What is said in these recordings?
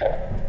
you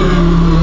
Ooh.